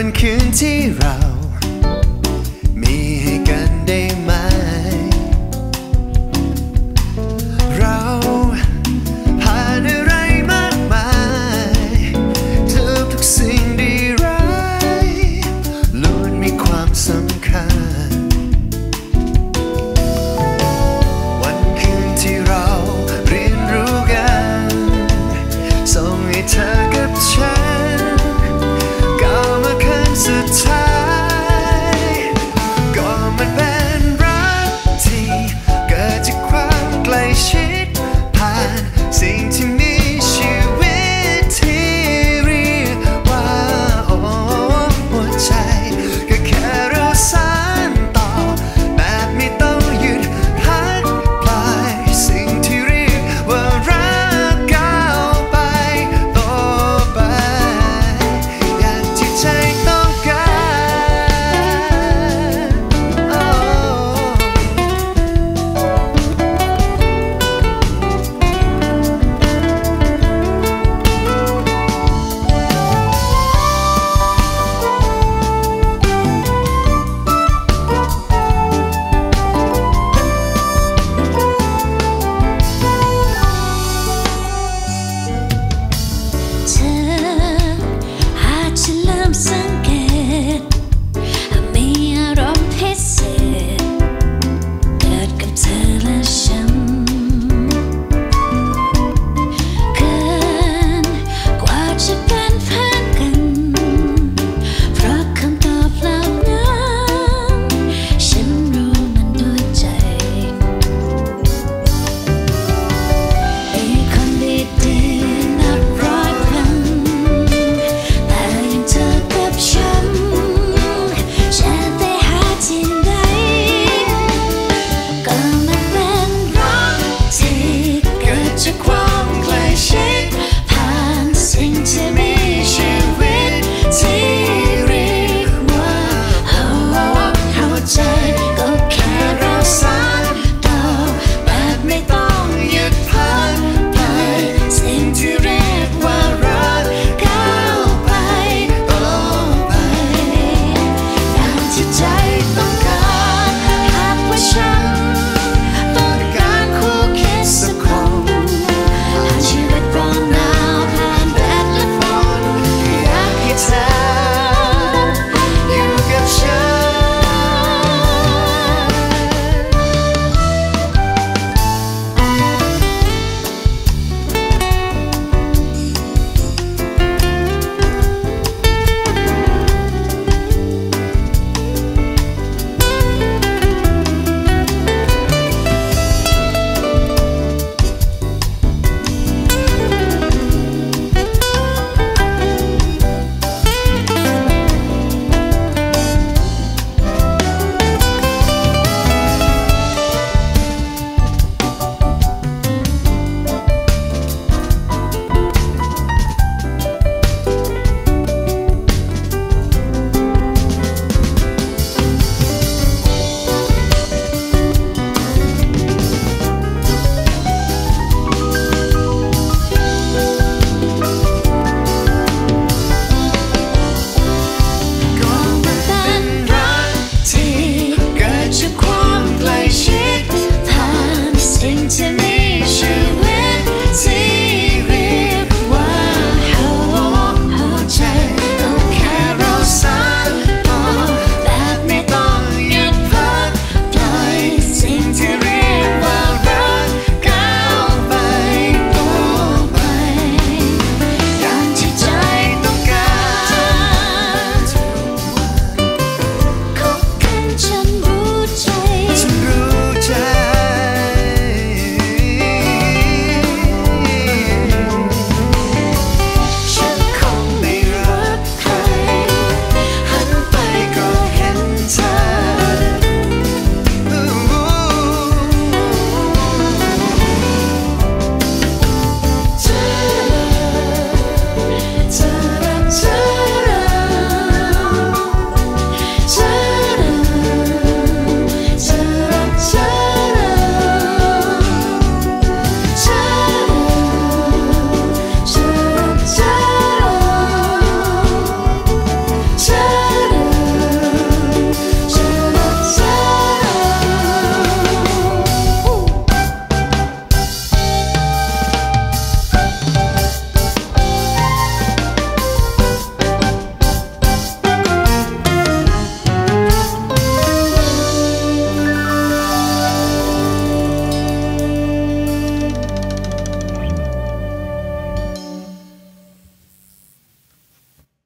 when kunti rao